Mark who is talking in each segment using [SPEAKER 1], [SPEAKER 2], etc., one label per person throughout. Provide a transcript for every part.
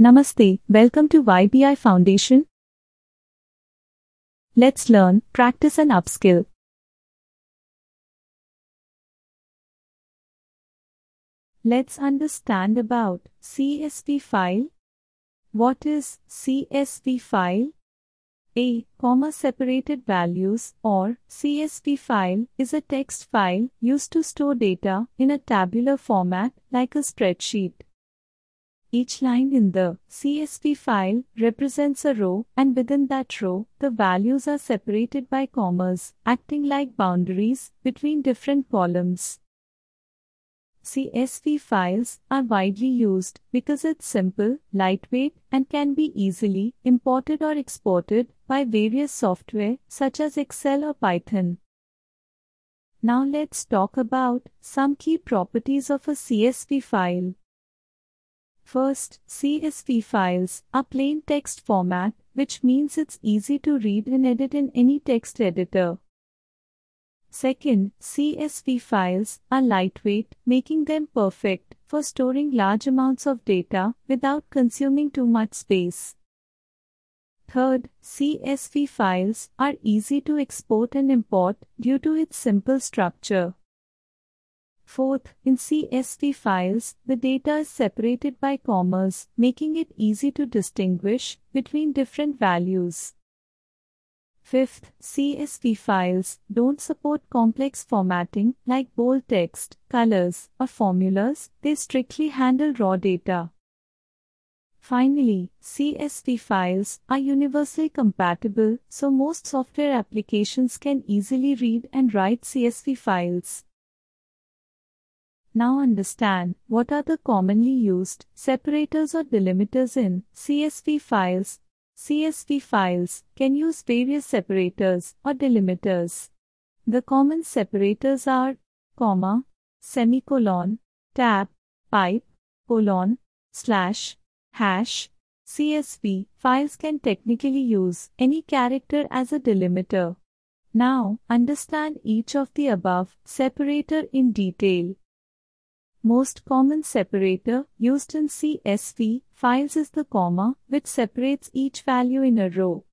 [SPEAKER 1] Namaste, welcome to YBI Foundation. Let's learn, practice and upskill. Let's understand about CSV file. What is CSV file? A comma separated values or CSV file is a text file used to store data in a tabular format like a spreadsheet. Each line in the CSV file represents a row, and within that row, the values are separated by commas, acting like boundaries between different columns. CSV files are widely used because it's simple, lightweight, and can be easily imported or exported by various software such as Excel or Python. Now let's talk about some key properties of a CSV file. First, CSV files are plain text format, which means it's easy to read and edit in any text editor. Second, CSV files are lightweight, making them perfect for storing large amounts of data without consuming too much space. Third, CSV files are easy to export and import due to its simple structure. Fourth, in CSV files, the data is separated by commas, making it easy to distinguish between different values. Fifth, CSV files don't support complex formatting like bold text, colors, or formulas, they strictly handle raw data. Finally, CSV files are universally compatible, so most software applications can easily read and write CSV files. Now understand what are the commonly used separators or delimiters in CSV files. CSV files can use various separators or delimiters. The common separators are comma, semicolon, tab, pipe, colon, slash, hash. CSV files can technically use any character as a delimiter. Now, understand each of the above separator in detail. Most common separator used in CSV files is the comma, which separates each value in a row.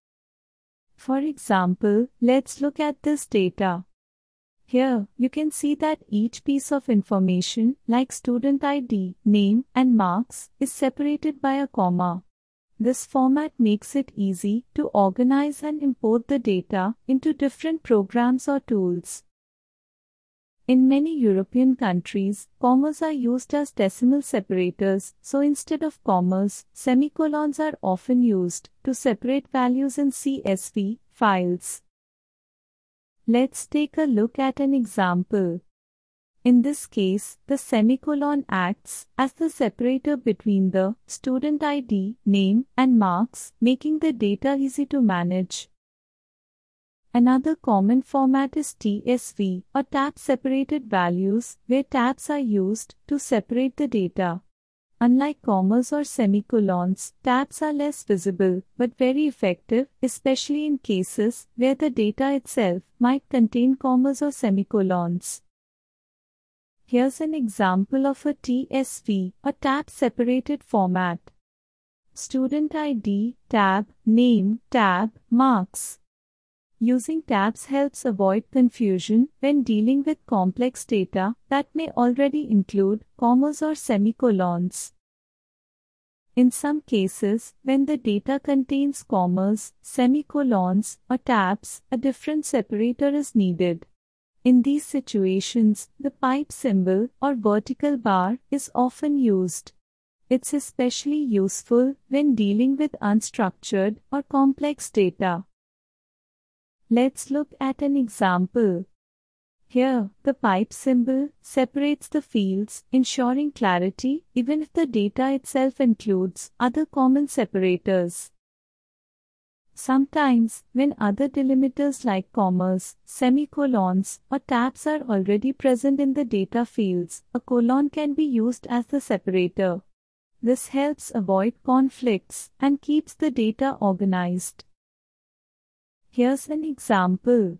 [SPEAKER 1] For example, let's look at this data. Here, you can see that each piece of information, like student ID, name, and marks, is separated by a comma. This format makes it easy to organize and import the data into different programs or tools. In many European countries, commas are used as decimal separators, so instead of commas, semicolons are often used to separate values in CSV files. Let's take a look at an example. In this case, the semicolon acts as the separator between the student ID, name, and marks, making the data easy to manage. Another common format is TSV or tab separated values, where tabs are used to separate the data. Unlike commas or semicolons, tabs are less visible but very effective, especially in cases where the data itself might contain commas or semicolons. Here's an example of a TSV, a tab separated format. Student ID, tab, name, tab, marks. Using tabs helps avoid confusion when dealing with complex data that may already include commas or semicolons. In some cases, when the data contains commas, semicolons, or tabs, a different separator is needed. In these situations, the pipe symbol or vertical bar is often used. It's especially useful when dealing with unstructured or complex data. Let's look at an example. Here, the pipe symbol separates the fields, ensuring clarity even if the data itself includes other common separators. Sometimes, when other delimiters like commas, semicolons, or tabs are already present in the data fields, a colon can be used as the separator. This helps avoid conflicts and keeps the data organized. Here's an example.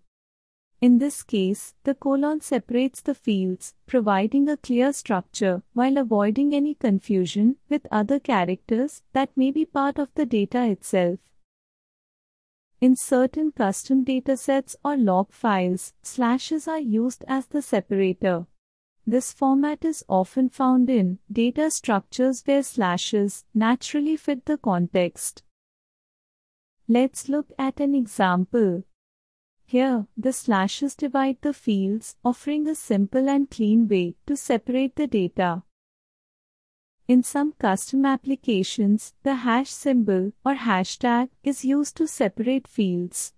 [SPEAKER 1] In this case, the colon separates the fields, providing a clear structure while avoiding any confusion with other characters that may be part of the data itself. In certain custom datasets or log files, slashes are used as the separator. This format is often found in data structures where slashes naturally fit the context. Let's look at an example. Here, the slashes divide the fields, offering a simple and clean way to separate the data. In some custom applications, the hash symbol or hashtag is used to separate fields.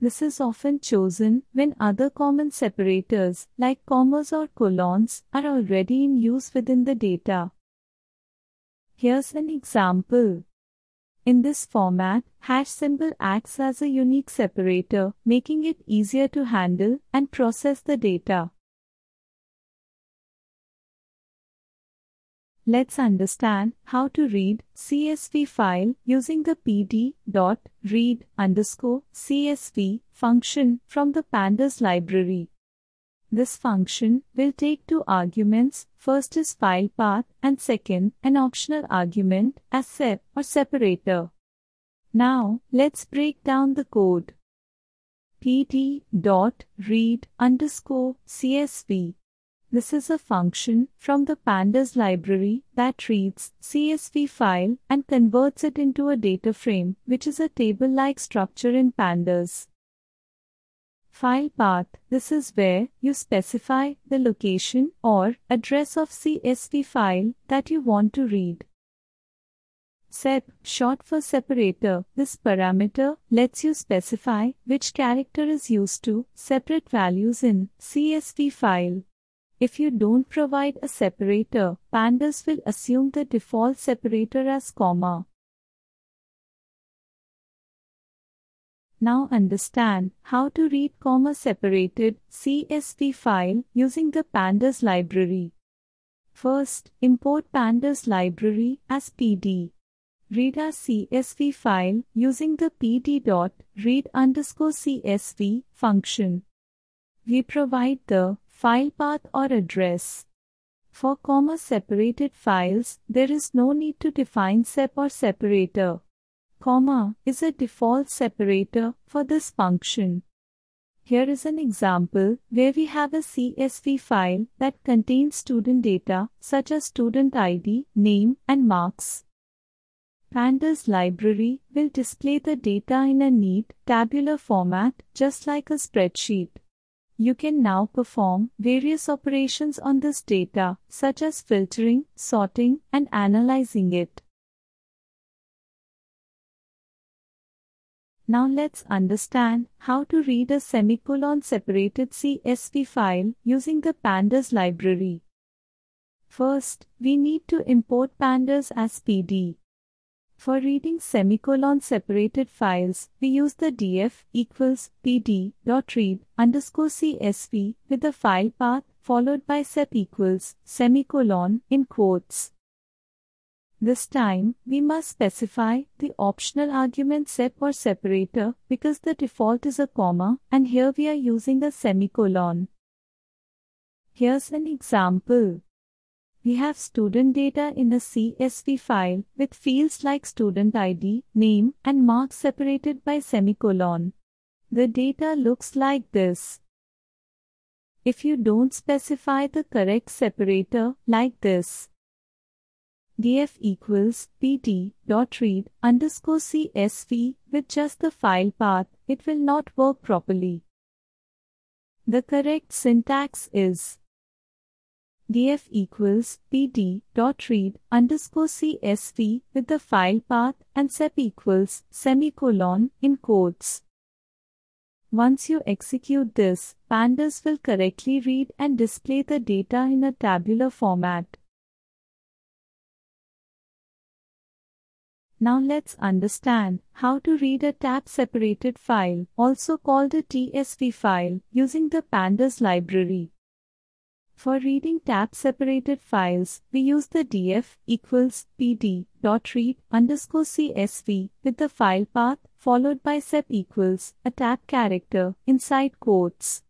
[SPEAKER 1] This is often chosen when other common separators, like commas or colons, are already in use within the data. Here's an example. In this format, hash symbol acts as a unique separator, making it easier to handle and process the data. Let's understand how to read CSV file using the pd.read underscore CSV function from the pandas library. This function will take two arguments, first is file path and second an optional argument as sep or separator. Now, let's break down the code. pd.read underscore CSV this is a function from the pandas library that reads CSV file and converts it into a data frame, which is a table-like structure in pandas. File path This is where you specify the location or address of CSV file that you want to read. Sep, short for separator, this parameter lets you specify which character is used to separate values in CSV file. If you don't provide a separator, pandas will assume the default separator as comma. Now understand how to read comma separated CSV file using the pandas library. First, import pandas library as PD. Read a CSV file using the pd.read underscore CSV function. We provide the file path or address. For comma separated files, there is no need to define sep or separator. Comma is a default separator for this function. Here is an example where we have a CSV file that contains student data such as student ID, name, and marks. Pandas library will display the data in a neat tabular format just like a spreadsheet. You can now perform various operations on this data, such as filtering, sorting, and analyzing it. Now let's understand how to read a semicolon separated CSV file using the pandas library. First, we need to import pandas as PD. For reading semicolon separated files, we use the df equals pd.read underscore csv with the file path followed by sep equals semicolon in quotes. This time, we must specify the optional argument sep or separator because the default is a comma and here we are using a semicolon. Here's an example. We have student data in a CSV file with fields like student ID, name, and marks separated by semicolon. The data looks like this. If you don't specify the correct separator like this, df equals pd dot read underscore csv with just the file path, it will not work properly. The correct syntax is df equals pd dot read underscore csv with the file path and sep equals semicolon in quotes. Once you execute this, pandas will correctly read and display the data in a tabular format. Now let's understand how to read a tab-separated file, also called a TSV file, using the pandas library. For reading tab-separated files, we use the df equals pd dot read underscore csv with the file path followed by sep equals a tab character inside quotes.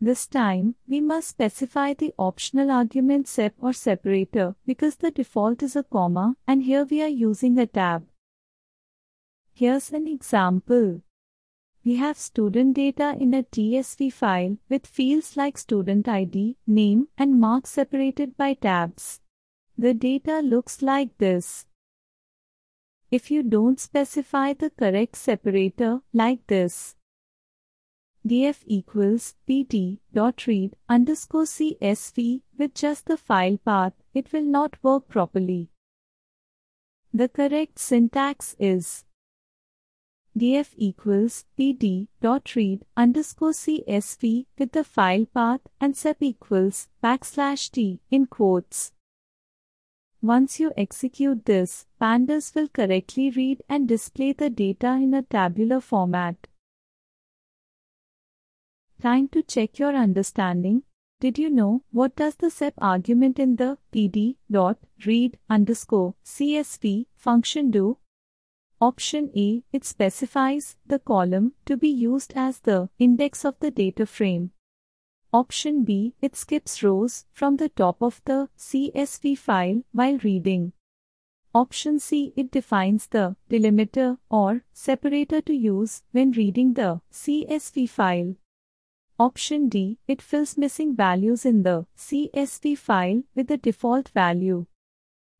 [SPEAKER 1] This time, we must specify the optional argument sep or separator because the default is a comma and here we are using a tab. Here's an example. We have student data in a TSV file with fields like student ID, name, and marks separated by tabs. The data looks like this. If you don't specify the correct separator like this, df equals pd dot read underscore csv with just the file path, it will not work properly. The correct syntax is df equals pd dot read underscore csv with the file path and sep equals backslash t in quotes. Once you execute this, pandas will correctly read and display the data in a tabular format. Time to check your understanding. Did you know what does the sep argument in the pd underscore csv function do? Option A, it specifies the column to be used as the index of the data frame. Option B, it skips rows from the top of the CSV file while reading. Option C, it defines the delimiter or separator to use when reading the CSV file. Option D, it fills missing values in the CSV file with the default value.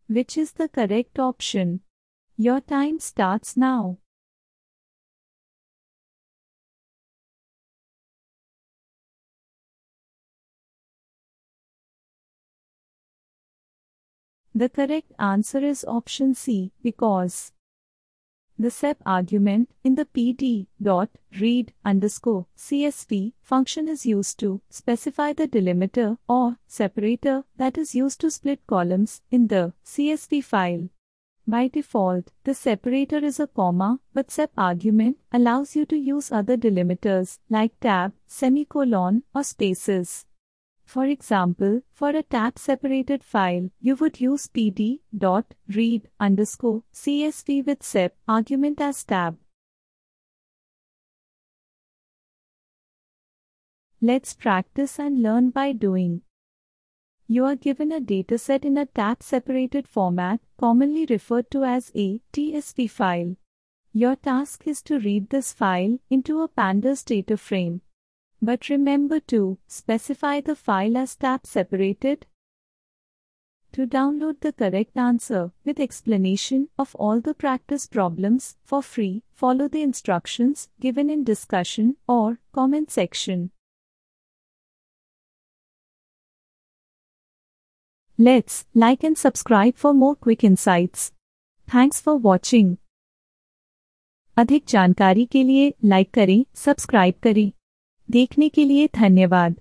[SPEAKER 1] Which is the correct option? Your time starts now. The correct answer is option C because the sep argument in the pd dot read underscore csv function is used to specify the delimiter or separator that is used to split columns in the CSV file. By default, the separator is a comma, but sep argument allows you to use other delimiters like tab, semicolon, or spaces. For example, for a tab-separated file, you would use pd dot read underscore csv with sep argument as tab. Let's practice and learn by doing. You are given a dataset in a tab-separated format, commonly referred to as a TSV file. Your task is to read this file into a pandas data frame. But remember to specify the file as tab separated. To download the correct answer with explanation of all the practice problems for free, follow the instructions given in discussion or comment section. Let's like and subscribe for more quick insights. Thanks for watching. अधिक जानकारी के लिए like करें subscribe करें देखने के लिए धन्यवाद।